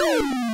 Woo!